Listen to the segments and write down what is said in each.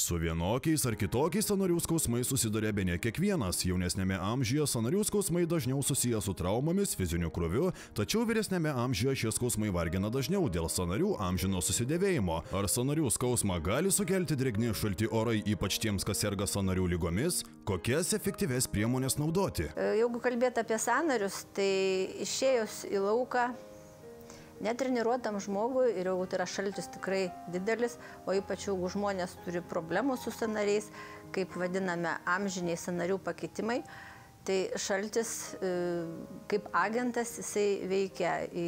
Su vienokiais ar kitokiais sanarių skausmais susiduria be ne kiekvienas. Jaunesnėme amžiuje sanarių skausmai dažniau susiję su traumomis, fiziniu krūviu, tačiau vyresnėme amžiuje šie skausmai vargina dažniau dėl sanarių amžino susidėvėjimo. Ar sanarių skausmą gali sukelti drėgni šalti orai, ypač tiems, kas serga sanarių lygomis? Kokias efektyves priemonės naudoti? Jeigu kalbėti apie sanarius, tai išėjus į lauką netreniruotam žmogui ir jeigu tai yra šaltis tikrai didelis, o ypač jeigu žmonės turi problemų su sanariais, kaip vadiname amžiniai sanarių pakitimai, tai šaltis e, kaip agentas jisai veikia, į,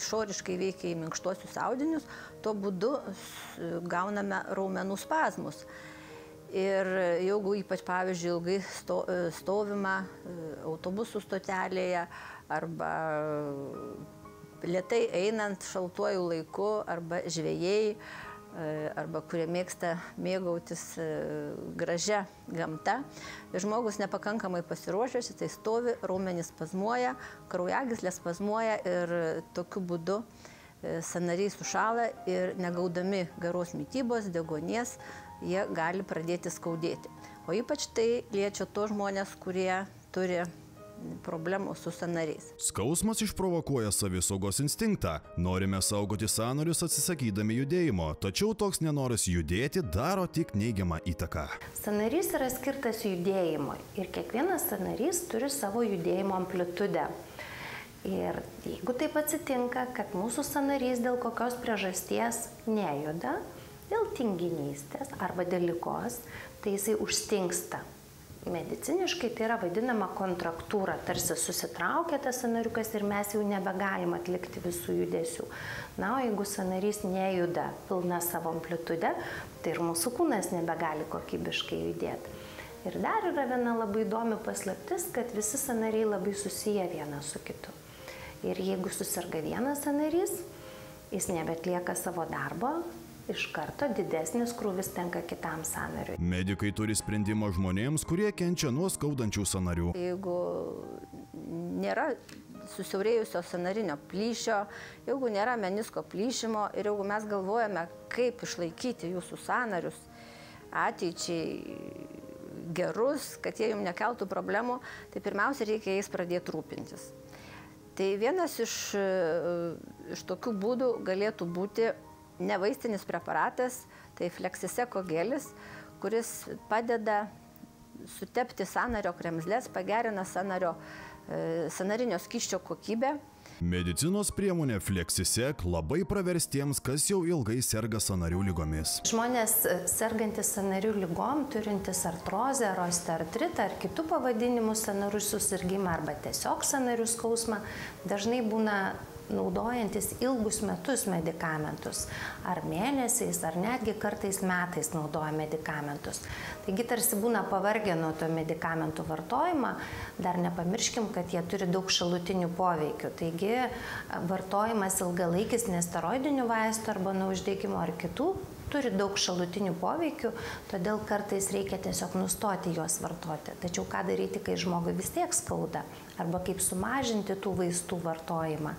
išoriškai veikia į minkštuosius audinius, tuo būdu gauname raumenų spazmus. Ir jeigu ypač, pavyzdžiui, ilgai sto, e, stovima e, autobusų stotelėje arba lietai einant šaltuoju laiku arba žvėjai, e, arba kurie mėgsta mėgautis e, gražia gamta. Žmogus nepakankamai pasiruošęs, tai stovi, raumenys spazmuoja, kraujagyslės spazmuoja ir tokiu būdu e, sanariai sušala ir negaudami geros mytybos, degonies, jie gali pradėti skaudėti. O ypač tai liečia to žmonės, kurie turi problemų su sanariais. Skausmas išprovokuoja savisaugos instinktą. Norime saugoti sanarius atsisakydami judėjimo, tačiau toks nenoras judėti daro tik neigiamą įtaką. Sanarys yra skirtas judėjimui ir kiekvienas sanarys turi savo judėjimo amplitudę. Ir jeigu taip atsitinka, kad mūsų sanarys dėl kokios priežasties nejuda, dėl tinginystės arba dėl lygos, tai jisai užstingsta. Mediciniškai tai yra vadinama kontraktūra, tarsi susitraukia tas sanariukas ir mes jau nebegalim atlikti visų judesių. Na, o jeigu sanarys nejuda pilna savo amplitude, tai ir mūsų kūnas nebegali kokybiškai judėti. Ir dar yra viena labai įdomi paslaptis, kad visi sanariai labai susiję vienas su kitu. Ir jeigu susirga vienas sanarys, jis nebetlieka savo darbo, iš karto didesnis krūvis tenka kitam sanariui. Medikai turi sprendimą žmonėms, kurie kenčia nuo skaudančių sanarių. Jeigu nėra susiaurėjusio sanarinio plyšio, jeigu nėra menisko plyšimo ir jeigu mes galvojame, kaip išlaikyti jūsų sanarius ateičiai gerus, kad jie jums nekeltų problemų, tai pirmiausia reikia jais pradėti rūpintis. Tai vienas iš, iš tokių būdų galėtų būti nevaistinis preparatas, tai fleksiseko gelis, kuris padeda sutepti sanario kremzlės, pagerina sanario, e, sanarinio skyščio kokybę. Medicinos priemonė Flexisek labai pravers tiems, kas jau ilgai serga sanarių lygomis. Žmonės e, sergantis sanarių lygom, turintis artrozę, ar osteartritą ar kitų pavadinimų sanarių susirgymą arba tiesiog sanarių skausmą, dažnai būna naudojantis ilgus metus medikamentus, ar mėnesiais, ar netgi kartais metais naudoja medikamentus. Taigi tarsi būna pavargę nuo to medikamentų vartojimą, dar nepamirškim, kad jie turi daug šalutinių poveikių. Taigi vartojimas ilgalaikis nesteroidinių vaistų arba nuo uždegimo ar kitų turi daug šalutinių poveikių, todėl kartais reikia tiesiog nustoti juos vartoti. Tačiau ką daryti, kai žmogui vis tiek skauda, arba kaip sumažinti tų vaistų vartojimą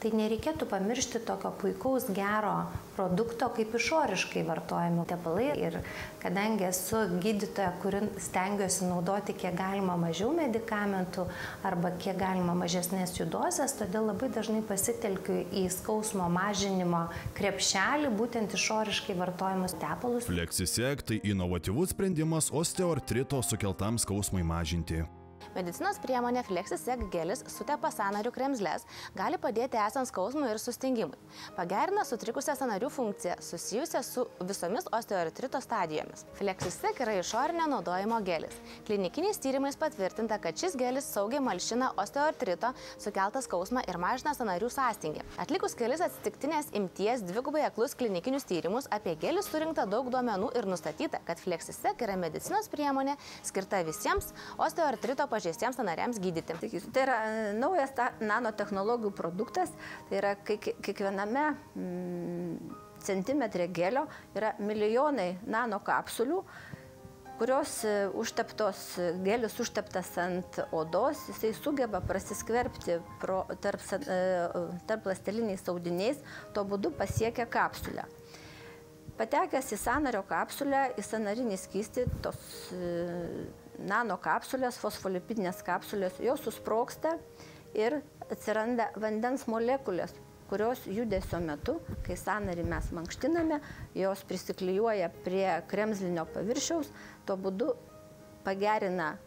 tai nereikėtų pamiršti tokio puikaus gero produkto kaip išoriškai vartojami tepalai. Ir kadangi esu gydytoja, kuri stengiuosi naudoti kiek galima mažiau medikamentų arba kiek galima mažesnės jų dozės, todėl labai dažnai pasitelkiu į skausmo mažinimo krepšelį būtent išoriškai vartojamus tepalus. Flexisek tai inovatyvus sprendimas osteoartrito sukeltam skausmui mažinti. Medicinos priemonė Flexisec gelis sutepa sanarių kremzlės, gali padėti esant skausmui ir sustingimui. Pagerina sutrikusią sanarių funkciją susijusią su visomis osteoartrito stadijomis. Flexisec yra išorinio naudojimo gelis. Klinikiniais tyrimais patvirtinta, kad šis gelis saugiai malšina osteoartrito sukeltą skausmą ir mažina sanarių sąstingį. Atlikus kelis atsitiktinės imties dvigubai aklus klinikinius tyrimus apie gelį surinkta daug duomenų ir nustatyta, kad Flexisec yra medicinos priemonė skirta visiems osteoartrito pažeistiems sanariams gydyti. Tai yra e, naujas nanotehnologijų produktas, tai yra kiekviename mm, centimetre gelio yra milijonai nano kapsulių kurios e, užteptos, gelis užteptas ant odos, jisai sugeba prasiskverbti pro, tarp, e, tarp lasteliniais audiniais, tuo būdu pasiekia kapsulę. Patekęs į sanario kapsulę, į sanarinį skystį, tos e, nano kapsulės, fosfolipidinės kapsulės, jos susproksta ir atsiranda vandens molekulės, kurios judesio metu, kai sanarį mes mankštiname, jos prisiklijuoja prie kremzlinio paviršiaus, tuo būdu pagerina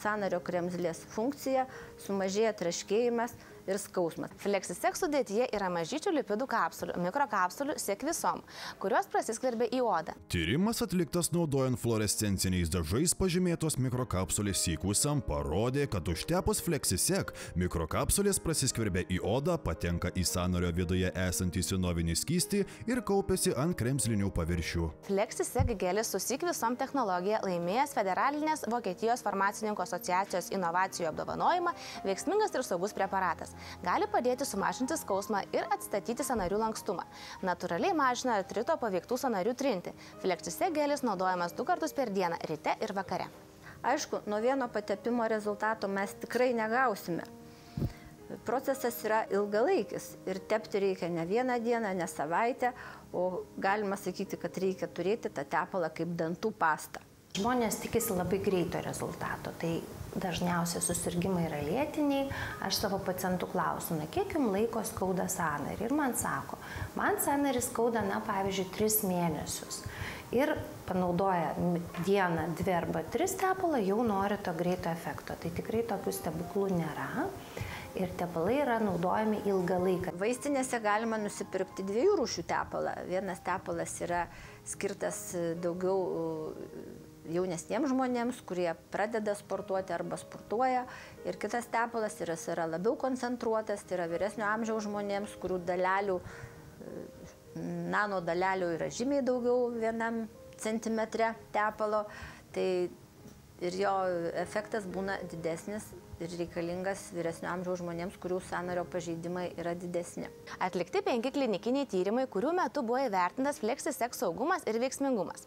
sanario kremzlės funkciją, sumažėja traškėjimas ir skausmas. Flexisek sudėtyje yra mažyčių lipidų kapsulių, mikrokapsulių sekvisom, kurios prasiskverbia į odą. Tyrimas atliktas naudojant fluorescenciniais dažais pažymėtos mikrokapsulės sykusam parodė, kad užtepus Flexisek mikrokapsulės prasiskverbia į odą, patenka į sanario viduje esantį sinovinį skystį ir kaupiasi ant kremzlinių paviršių. Flexisek gelis su sekvisom technologija laimėjęs federalinės Vokietijos farmacininkų asociacijos inovacijų apdovanojimą veiksmingas ir saugus preparatas gali padėti sumažinti skausmą ir atstatyti sanarių lankstumą. Natūraliai mažina artrito paveiktų sanarių trinti. Fleksise gelis naudojamas du kartus per dieną - ryte ir vakare. Aišku, nuo vieno patepimo rezultato mes tikrai negausime. Procesas yra ilgalaikis ir tepti reikia ne vieną dieną, ne savaitę, o galima sakyti, kad reikia turėti tą tepalą kaip dantų pastą. Žmonės tikisi labai greito rezultato, tai dažniausiai susirgymai yra lėtiniai. Aš savo pacientų klausiu, na kiek jums laiko skauda sanarį? Ir man sako, man sanarį skauda, na pavyzdžiui, 3 mėnesius. Ir panaudoja dieną, dvi arba tris tepalą, jau nori to greito efekto. Tai tikrai tokių stebuklų nėra. Ir tepalai yra naudojami ilgą laiką. Vaistinėse galima nusipirkti dviejų rūšių tepalą. Vienas tepalas yra skirtas daugiau jaunesniems žmonėms, kurie pradeda sportuoti arba sportuoja. Ir kitas tepalas yra, yra labiau koncentruotas, tai yra vyresnio amžiaus žmonėms, kurių dalelių, nano dalelių yra žymiai daugiau vienam centimetre tepalo. Tai ir jo efektas būna didesnis ir reikalingas vyresnio amžiaus žmonėms, kurių sanario pažeidimai yra didesni. Atlikti penki klinikiniai tyrimai, kurių metu buvo įvertintas fleksiseks saugumas ir veiksmingumas.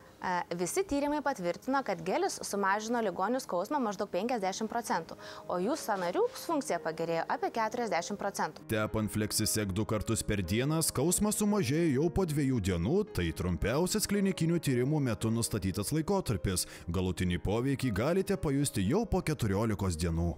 Visi tyrimai patvirtino, kad gelis sumažino ligonių skausmą maždaug 50 procentų, o jų sanarių funkcija pagerėjo apie 40 procentų. Tepant fleksisek du kartus per dieną, skausmas sumažėjo jau po dviejų dienų, tai trumpiausias klinikinių tyrimų metu nustatytas laikotarpis. Galutinį poveikį galite pajusti jau po 14 dienų.